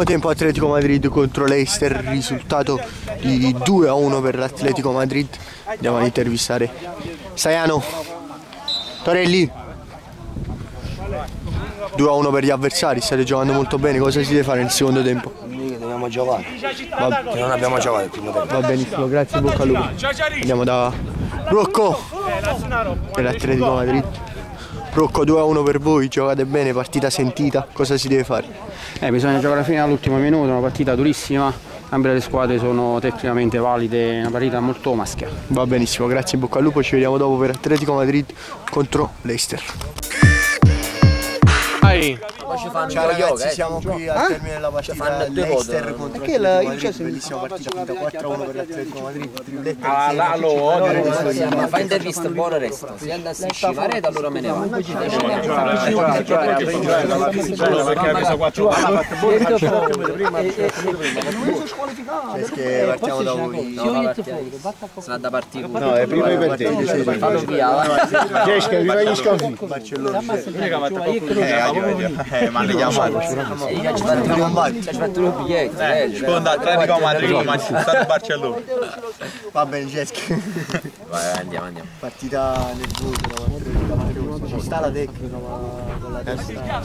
Primo tempo Atletico Madrid contro l'Eister, risultato di 2 a 1 per l'Atletico Madrid. Andiamo a intervistare Saiano. Torelli. 2 a 1 per gli avversari, state giocando molto bene, cosa si deve fare nel secondo tempo? Dobbiamo giocare, Va, che non abbiamo giocato il primo tempo. va benissimo, grazie, bocca al lupo. Andiamo da Rocco per l'Atletico Madrid. Rocco 2 a 1 per voi, giocate bene, partita sentita, cosa si deve fare? Eh, bisogna giocare fino all'ultimo minuto, una partita durissima, entrambe le squadre sono tecnicamente valide, una partita molto maschia. Va benissimo, grazie, in bocca al lupo, ci vediamo dopo per Atletico Madrid contro l'Eister. Ciao ragazzi, siamo qui al termine della partita dell'Eister contro l'Atletico Madrid, bellissima partita finita 4 a 1 per l'Atletico Madrid, triplette insieme. Ma fa intervista buona resto. Se andasse in scivareta allora me ne vado. Perché partiamo da voi. Sarà da partire. No, è prima per te. Fallo via. Barcellona. Eh, ma le chiamate. Ci fatto due biglietti. eh, Seconda Atletico Madrid, Manchester Barcellona. Va bene, Ceschi. Vai, andiamo, andiamo. Partita nervosa, ci sta la tecnica, ma con la testa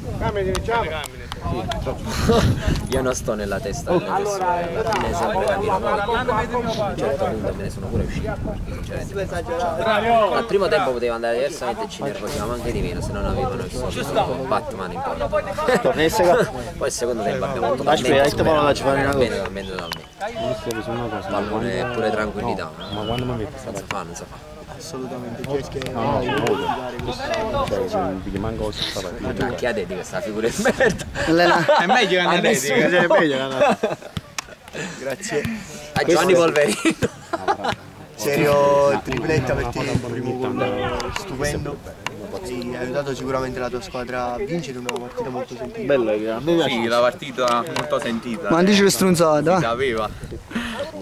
Io non sto nella testa delle persone, alla fine sempre mia A un certo punto me ne sono pure uscito. sinceramente- Al primo tempo poteva andare diversamente e ci nervosivamo anche di meno se non avevano il solito Batman in porta. Poi il secondo tempo abbiamo totalmente superato, talmente, talmente, talmente. Pallone e pure tranquillità. Ma quando mi metti? Non si fa, non si fa. Assolutamente. Ceschi è Anche a te di questa figura di merda. È meglio che andare Grazie. A Giovanni Polverino. Serio tripletta per te, il primo gol stupendo. Hai aiutato sicuramente la tua squadra a vincere una partita molto sentita. Sì, la partita molto sentita. Ma non dici le stronzate, Si aveva.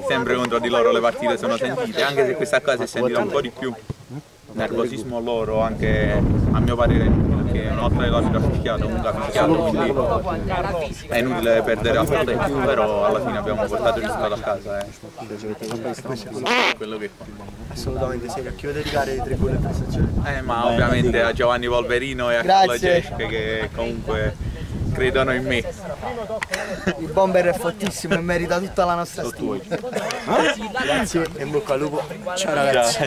Sempre contro di loro le partite sono sentite, anche se questa qua si è sentita un po' di più. Nervosismo loro anche a mio parere perché una volta che l'ho ha fischiato, comunque ha fischiato, quindi è inutile perdere altro tempo, però alla fine abbiamo portato il risultato a casa. Eh. Quello che. Assolutamente serio. A chi vuoi dedicare i tre gol in prestazione? Eh, ma ovviamente a Giovanni Polverino e a. Carlo Cesche che comunque credono in me. Il bomber è fortissimo e merita tutta la nostra stima. Grazie e in bocca al lupo. Ciao ragazzi.